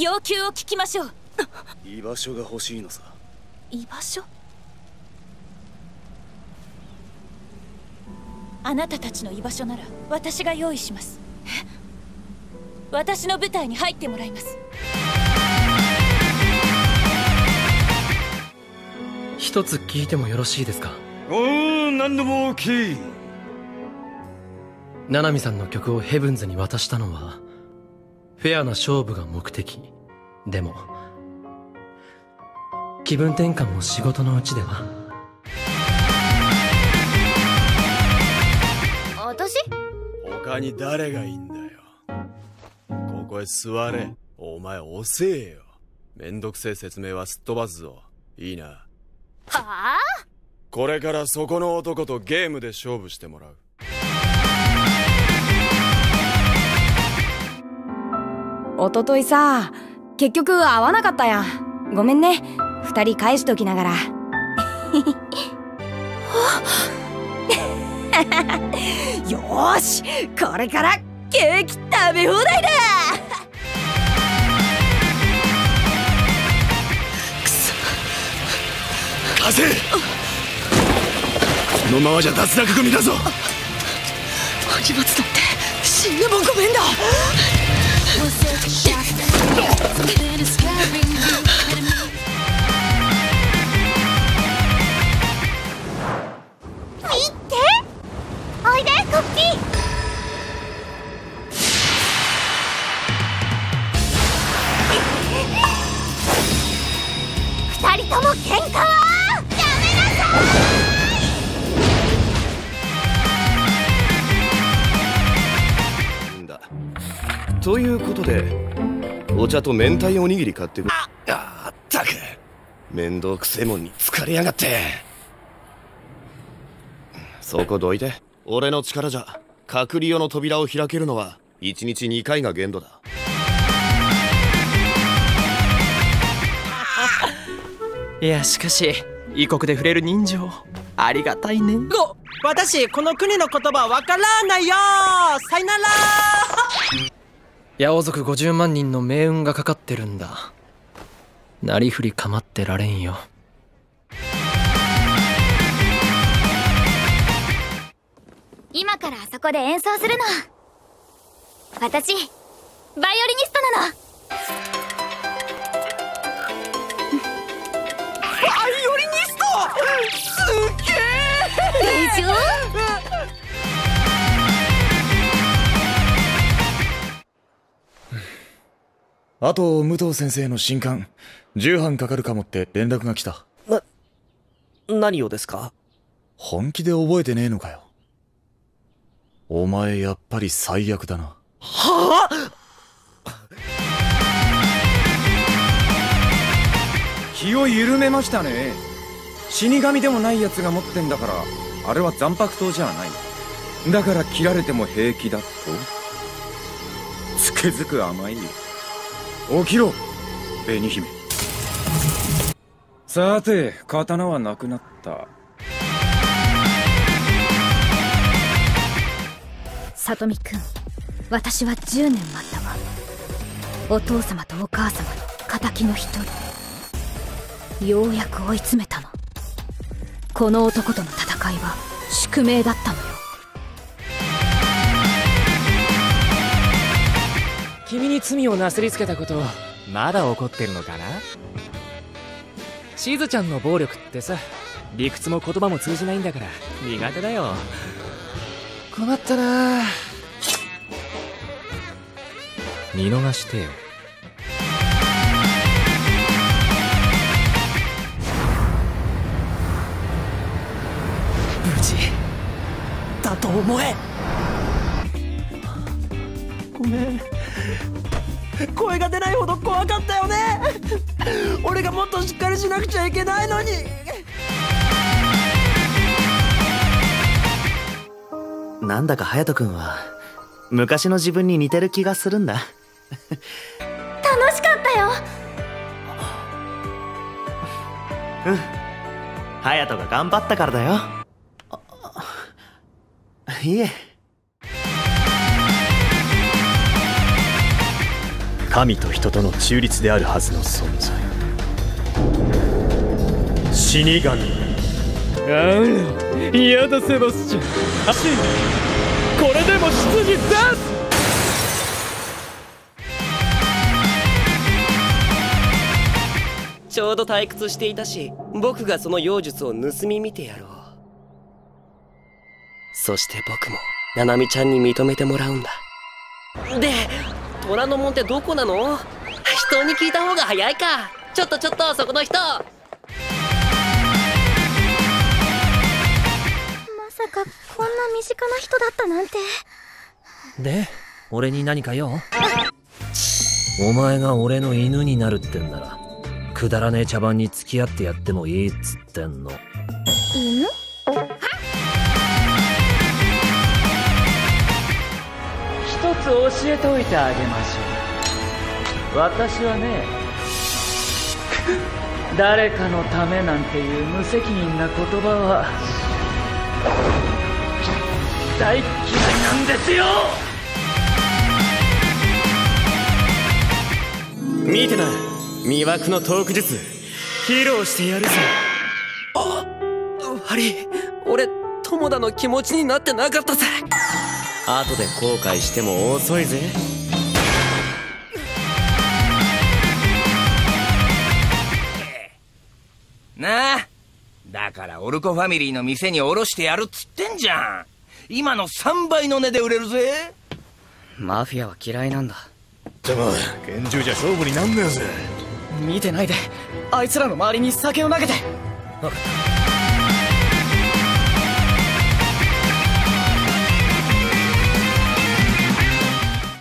要求を聞きましょう。居場所が欲しいのさ。居場所？あなたたちの居場所なら私が用意します。私の部隊に入ってもらいます。一つ聞いてもよろしいですか？おお何でも OK 七海さんの曲をヘブンズに渡したのはフェアな勝負が目的。でも気分転換も仕事のうちでは。私？他に誰がいいんだよ。ここへ座れ。お前遅えよ。めんどくせえ説明はすっ飛ばすぞ。いいな。はあ？これからそこの男とゲームで勝負してもらうおとといさ結局会わなかったやん。ごめんね。二人返しときながら。よーしこれからケーキ食べ放題だ。貸せ。このままじゃ脱落組だぞ。始末だって死んでもごめんだ二人とも喧嘩はやめなさんということでお茶と明太おにぎり買ってくああったく。面倒くせえもんに疲れやがって。そこどいて。俺の力じゃ隔離用の扉を開けるのは1日2回が限度だ。いやしかし異国で触れる人情ありがたいね。ご私この国の言葉わからないよさよなら八王族50万人の命運がかかってるんだ。なりふり構ってられんよ。今からあそこで演奏するの。私バイオリニストなの。あと武藤先生の新刊10版かかるかもって連絡が来た。何をですか？本気で覚えてねえのかよ。お前やっぱり最悪だな。はあ？気を緩めましたね。死神でもない奴が持ってんだからあれは残白刀じゃない。だから切られても平気だと。つくづく甘い。よ起きろ紅姫。さて刀はなくなった。里美くん私は10年待ったわ。お父様とお母様の敵の一人。ようやく追い詰めたの。この男との戦いは宿命だったのに罪をなすりつけたことまだ怒ってるのかな？しずちゃんの暴力ってさ理屈も言葉も通じないんだから苦手だよ。困ったな。見逃してよ。無事だと思え。ごめん声が出ないほど怖かったよね。俺がもっとしっかりしなくちゃいけないのに。なんだか隼人君は昔の自分に似てる気がするんだ。楽しかったよ。うん。隼人が頑張ったからだよ。いえ神と人との中立であるはずの存在死神あら嫌だセバスチャンこれでも執事出すちょうど退屈していたし僕がその妖術を盗み見てやろう。そして僕もナナミちゃんに認めてもらうんだ。で虎ノ門ってどこなの？人に聞いた方が早いか。ちょっとちょっとそこの人。まさかこんな身近な人だったなんて。で俺に何か用？お前が俺の犬になるってんならくだらねえ茶番に付き合ってやってもいいっつってんの。犬？教えておいてあげましょう。私はね 誰かのためなんていう無責任な言葉は大嫌いなんですよ。見てな魅惑のトーク術。披露してやるぜ。あ悪い俺友田の気持ちになってなかったぜ後で後悔しても遅いぜ。なあだからオルコファミリーの店に卸してやるっつってんじゃん。今の3倍の値で売れるぜ。マフィアは嫌いなんだ。でも拳銃じゃ勝負になんねえぜ。見てないで。あいつらの周りに酒を投げて